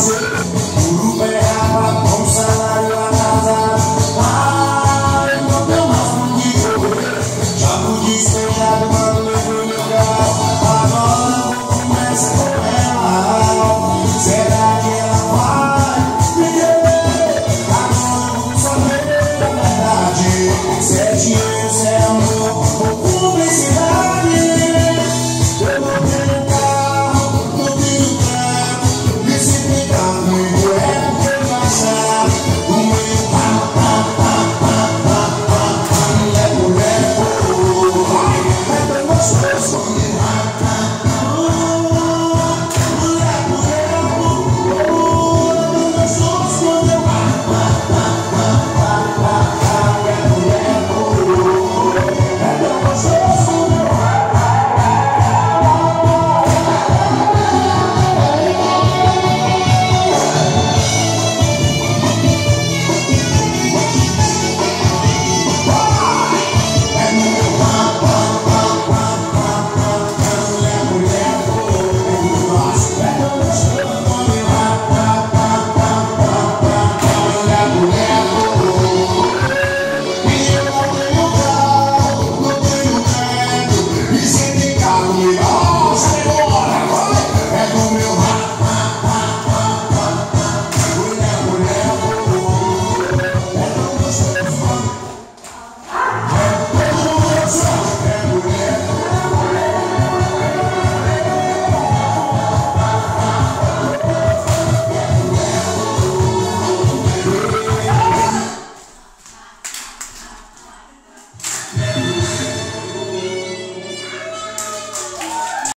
Yes.